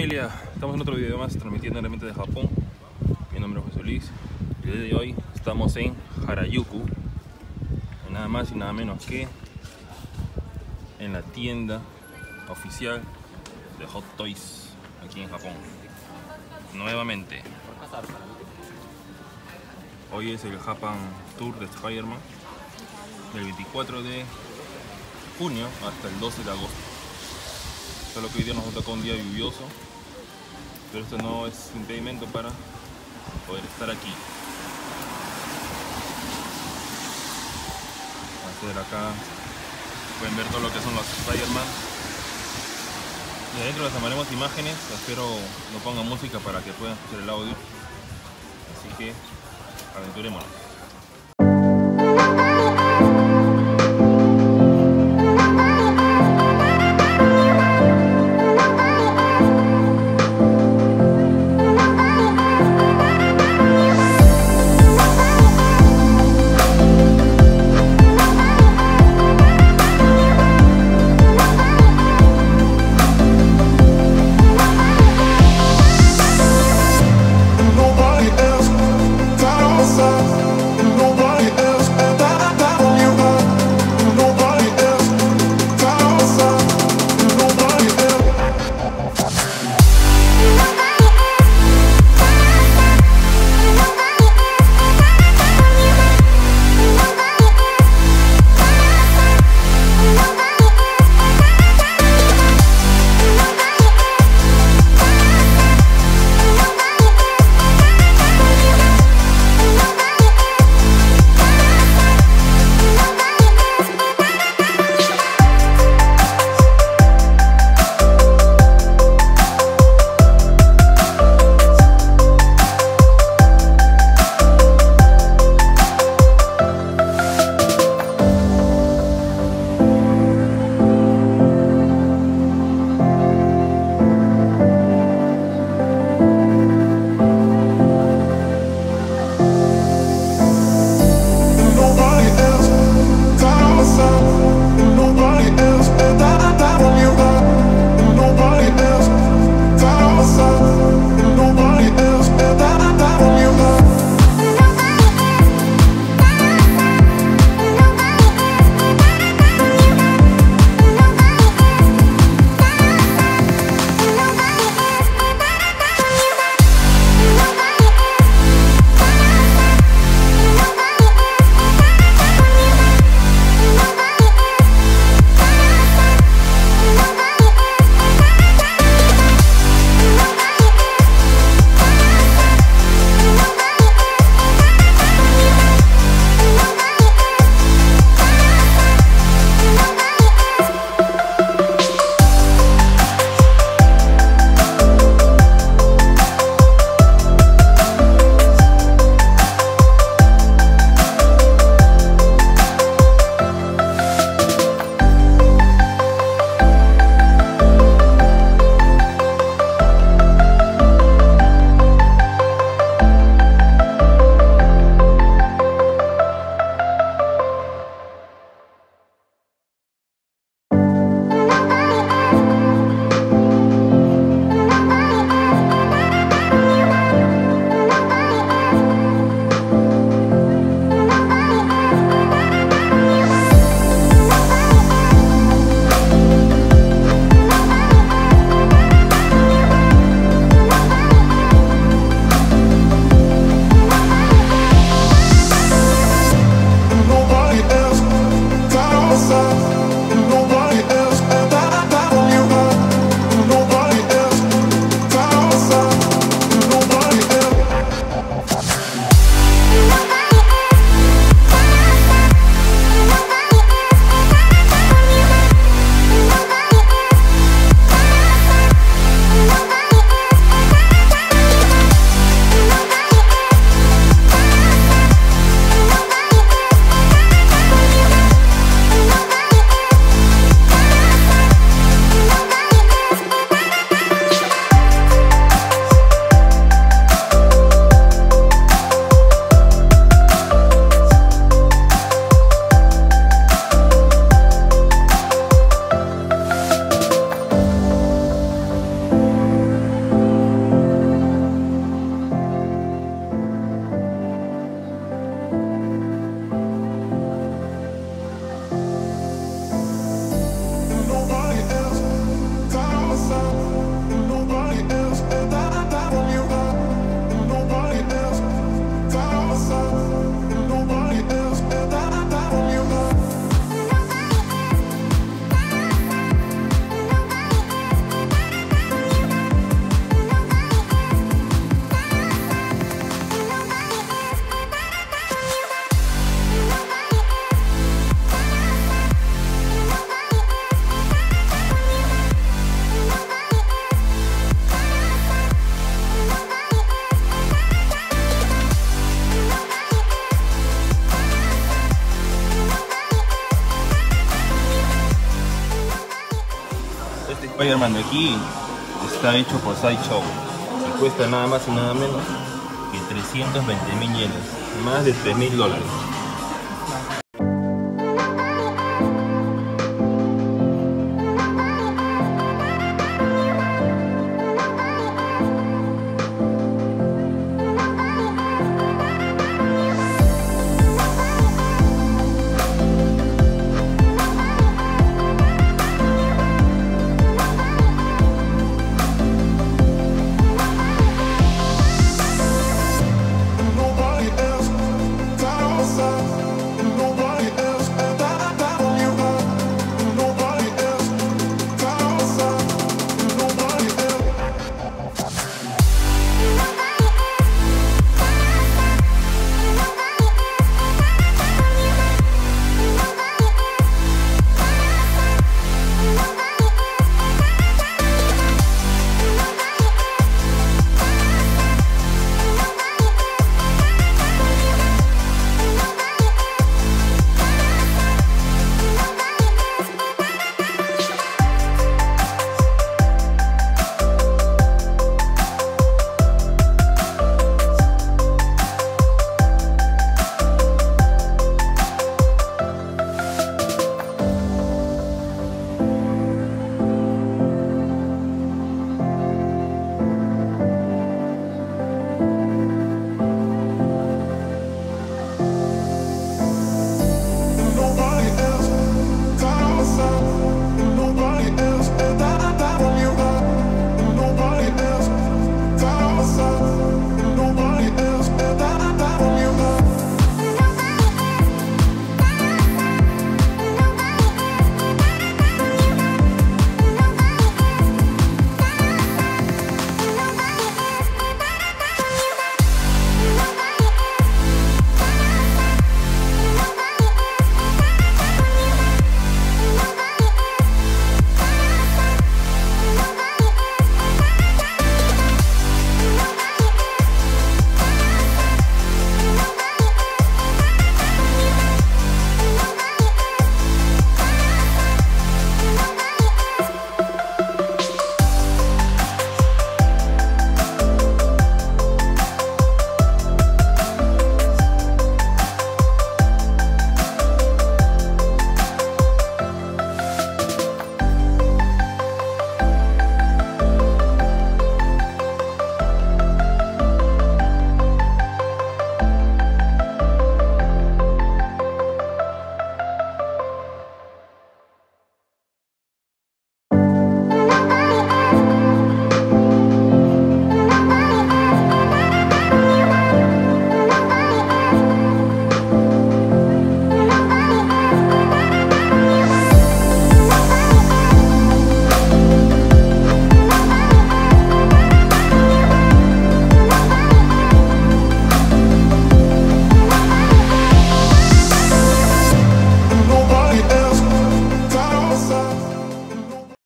familia? Estamos en otro video más transmitiendo realmente de Japón. Mi nombre es José Luis. El día de hoy estamos en Harajuku. Nada más y nada menos que en la tienda oficial de Hot Toys aquí en Japón. Nuevamente. Hoy es el Japan Tour de Spider-Man del 24 de junio hasta el 12 de agosto. Solo que hoy día nos tocó un día lluvioso, pero esto no es impedimento para poder estar aquí. Hacer acá, pueden ver todo lo que son los Spider-Man. Y adentro les amaremos imágenes, espero no pongan música para que puedan escuchar el audio. Así que aventurémonos. Oye hermano, aquí está hecho por Sideshow y cuesta nada más y nada menos que 320 mil yenes, más de 3 mil dólares.